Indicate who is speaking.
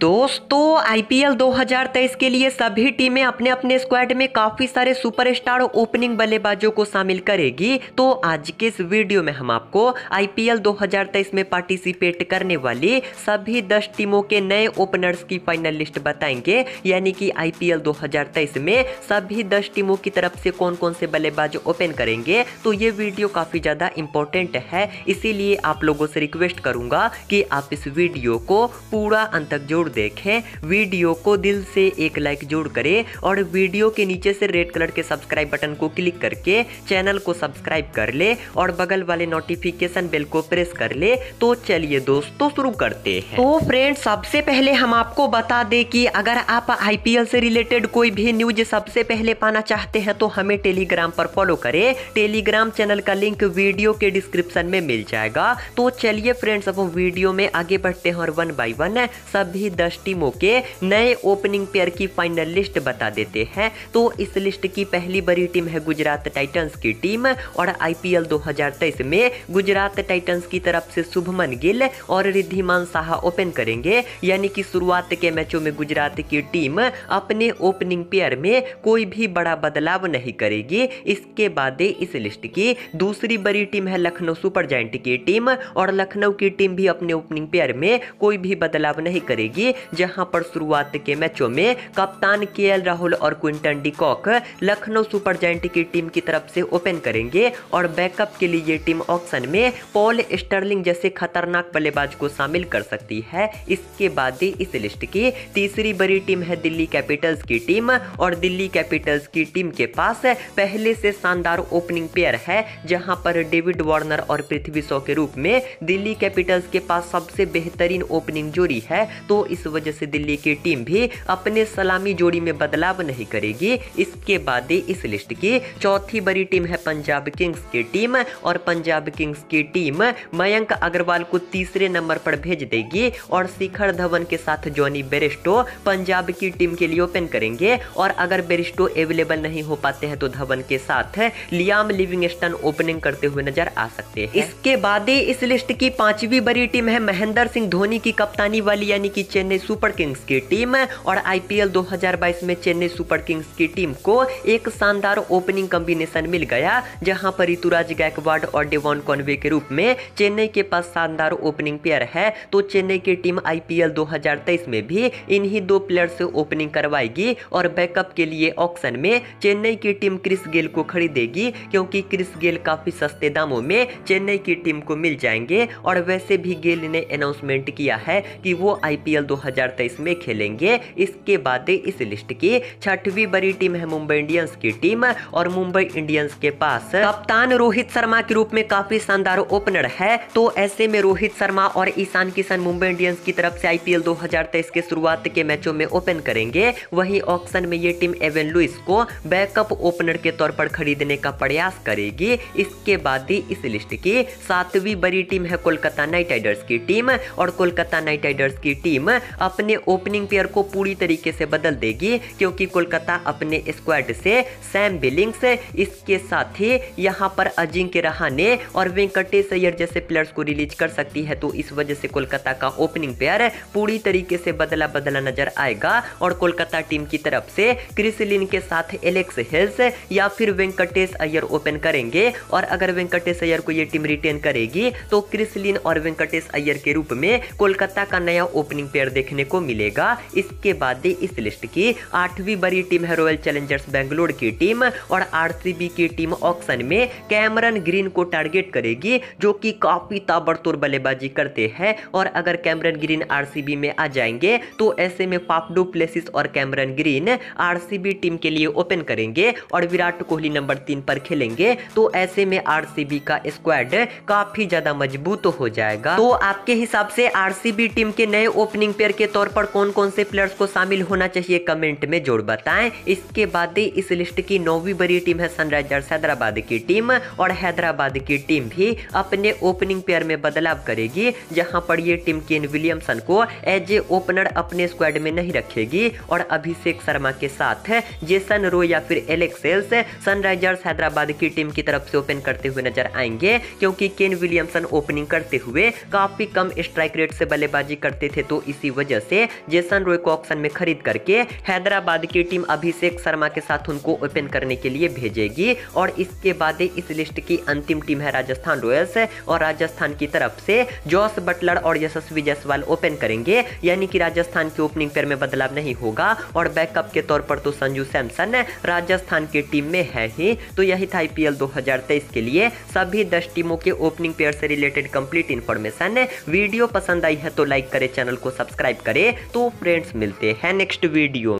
Speaker 1: दोस्तों आईपीएल 2023 के लिए सभी टीमें अपने अपने स्क्वाड में काफ़ी सारे सुपरस्टार ओपनिंग बल्लेबाजों को शामिल करेगी। तो आज के इस वीडियो में हम आपको आईपीएल 2023 में पार्टिसिपेट करने वाली सभी 10 टीमों के नए ओपनर्स की फाइनल लिस्ट बताएँगे। यानी कि आईपीएल 2023 में सभी 10 टीमों की तरफ़ से कौन कौन से बल्लेबाज ओपन करेंगे। तो ये वीडियो काफ़ी ज़्यादा इंपॉर्टेंट है। इसीलिए आप लोगों से रिक्वेस्ट करूँगा कि आप इस वीडियो को पूरा अंत तक जोड़ देखें। वीडियो को दिल से एक लाइक जोड़ करें और वीडियो के नीचे से रेड कलर के सब्सक्राइब बटन को क्लिक करके चैनल को सब्सक्राइब कर ले और बगल वाले नोटिफिकेशन बेल को प्रेस कर ले। तो चलिए दोस्तों, शुरू करते हैं। तो फ्रेंड सबसे पहले हम आपको बता दें कि अगर आप आईपीएल से रिलेटेड कोई भी न्यूज़ सबसे पहले पाना चाहते हैं तो हमें टेलीग्राम पर फॉलो करें। टेलीग्राम चैनल का लिंक वीडियो के डिस्क्रिप्शन में मिल जाएगा। तो चलिए फ्रेंड्स अब वीडियो में आगे बढ़ते हैं और वन बाई वन सभी सभी दस टीमों के नए ओपनिंग पेयर की फाइनल लिस्ट बता देते हैं। तो इस लिस्ट की पहली बड़ी टीम है गुजरात टाइटंस की टीम और आईपीएल 2023 में गुजरात टाइटंस की तरफ़ से शुभमन गिल और रिद्धिमान शाह ओपन करेंगे। यानी कि शुरुआत के मैचों में गुजरात की टीम अपने ओपनिंग पेयर में कोई भी बड़ा बदलाव नहीं करेगी। इसके बाद इस लिस्ट की दूसरी बड़ी टीम है लखनऊ सुपर जाइंट की टीम और लखनऊ की टीम भी अपने ओपनिंग पेयर में कोई भी बदलाव नहीं करेगी। जाएगी जहाँ पर शुरुआत के मैचों में कप्तान के राहुल और Quinton de Kock Lucknow super giant की टीम की तरफ़ से ओपन करेंगे और बैकअप के लिए ये टीम ऑक्शन में पॉल स्टर्लिंग जैसे खतरनाक बल्लेबाज को शामिल कर सकती है। इसके बाद ही इस लिस्ट की तीसरी बड़ी टीम है दिल्ली कैपिटल्स की टीम और दिल्ली कैपिटल्स की टीम के पास पहले से शानदार ओपनिंग पेयर है, जहाँ पर डेविड वार्नर और पृथ्वी शॉ के रूप में दिल्ली कैपिटल्स के पास सबसे बेहतरीन ओपनिंग जोड़ी है। तो इस वजह से दिल्ली की टीम भी अपने सलामी जोड़ी में बदलाव नहीं करेगी। इसके बाद इस लिस्ट की चौथी बड़ी टीम है पंजाब किंग्स की टीम और पंजाब किंग्स की टीम मयंक अग्रवाल को तीसरे नंबर पर भेज देगी और शिखर धवन के साथ जॉनी बेरिस्टो पंजाब की टीम के लिए ओपन करेंगे। और अगर बेरिस्टो अवेलेबल नहीं हो पाते हैं तो धवन के साथ लियाम लिविंगस्टन ओपनिंग करते हुए नज़र आ सकते हैं। इसके बाद इस लिस्ट की पांचवी बड़ी टीम है महेंद्र सिंह धोनी की कप्तानी वाली, यानी कि चेन्नई सुपर किंग्स की टीम और आईपीएल 2022 में चेन्नई सुपर किंग्स की टीम को एक शानदार ओपनिंग कॉम्बिनेशन मिल गया, जहाँ पर ऋतुराज गायकवाड और डेवॉन कॉनवे के रूप में चेन्नई के पास शानदार ओपनिंग पेयर है। तो चेन्नई की टीम आईपीएल 2023 में भी इन्हीं दो प्लेयर से ओपनिंग करवाएगी और बैकअप के लिए ऑक्शन में चेन्नई की टीम क्रिस गेल को खरीदेगी, क्योंकि क्रिस गेल काफ़ी सस्ते दामों में चेन्नई की टीम को मिल जाएँगे। और वैसे भी गेल ने अनाउंसमेंट किया है कि वो आईपीएल 2023 में खेलेंगे। इसके बाद इस लिस्ट की छठवीं बड़ी टीम है मुंबई इंडियंस की टीम और मुंबई इंडियंस के पास कप्तान रोहित शर्मा के रूप में काफ़ी शानदार ओपनर है। तो ऐसे में रोहित शर्मा और ईशान किशन मुंबई इंडियंस की तरफ़ से आईपीएल 2023 के शुरुआत के मैचों में ओपन करेंगे। वहीं ऑक्शन में ये टीम एवन लुइस को बैकअप ओपनर के तौर पर खरीदने का प्रयास करेगी। इसके बाद ही इस लिस्ट की सातवीं बड़ी टीम है कोलकाता नाइट राइडर्स की टीम और कोलकाता नाइट राइडर्स की टीम अपने ओपनिंग पेयर को पूरी तरीके से बदल देगी, क्योंकि कोलकाता अपने स्क्वाड से सैम बिलिंग्स इसके साथ ही यहाँ पर अजिंक्य रहाने और वेंकटेश अय्यर जैसे प्लेयर्स को रिलीज़ कर सकती है। तो इस वजह से कोलकाता का ओपनिंग पेयर पूरी तरीके से बदला बदला नज़र आएगा और कोलकाता टीम की तरफ़ से क्रिसलिन के साथ एलेक्स हिल्स या फिर वेंकटेश अय्यर ओपन करेंगे। और अगर वेंकटेश अय्यर को ये टीम रिटेन करेगी तो क्रिसलिन और वेंकटेश अय्यर के रूप में कोलकाता का नया ओपनिंग पेयर देखने को मिलेगा। इसके बाद इस लिस्ट की आठवीं बड़ी टीम है रॉयल चैलेंजर्स बेंगलोर की टीम और आरसीबी की टीम ऑक्शन में कैमरन ग्रीन को टारगेट करेगी, जो कि काफ़ी ताबड़तोड़ बल्लेबाजी करते हैं। और अगर कैमरन ग्रीन आरसीबी में आ जाएँगे तो ऐसे में पापडू प्लेसिस और कैमरन ग्रीन आरसीबी टीम के लिए ओपन करेंगे और विराट कोहली नंबर तीन पर खेलेंगे तो ऐसे में आरसीबी का स्क्वाड काफ़ी ज़्यादा मज़बूत हो जाएगा। तो आपके हिसाब से आरसीबी टीम के नए ओपनिंग पेयर के तौर पर कौन कौन से प्लेयर्स को शामिल होना चाहिए कमेंट में जोड़ बताएँ। इसके बाद ही इस लिस्ट की नौवीं बड़ी टीम है सनराइजर्स हैदराबाद की टीम और हैदराबाद की टीम भी अपने ओपनिंग पेयर में बदलाव करेगी, जहाँ पर ये टीम केन विलियमसन को एज ए ओपनर अपने स्क्वाड में नहीं रखेगी और अभिषेक शर्मा के साथ जेसन रो या फिर एलेक्सेल्स सनराइजर्स हैदराबाद की टीम की तरफ़ से ओपन करते हुए नज़र आएँगे, क्योंकि केन विलियमसन ओपनिंग करते हुए काफ़ी कम स्ट्राइक रेट से बल्लेबाजी करते थे तो इसी इसी वजह से जेसन रॉय को ऑक्शन में खरीद करके हैदराबाद की टीम अभिषेक शर्मा के साथ उनको ओपन करने के लिए भेजेगी और इसके बाद इस लिस्ट की अंतिम टीम है राजस्थान रॉयल्स और राजस्थान की तरफ़ से जॉस बटलर और यशस्वी जायसवाल ओपन करेंगे, यानी कि राजस्थान के ओपनिंग पेयर में बदलाव नहीं होगा और बैकअप के तौर पर तो संजू सैमसन राजस्थान की टीम में है ही। तो यही था आईपीएल 2023 के लिए। सभी दस टीमों के ओपनिंग पेयर से रिलेटेड कंप्लीट इन्फॉर्मेशन। वीडियो पसंद आई है तो लाइक करें, चैनल को सब्सक्राइब करें। तो फ्रेंड्स मिलते हैं नेक्स्ट वीडियो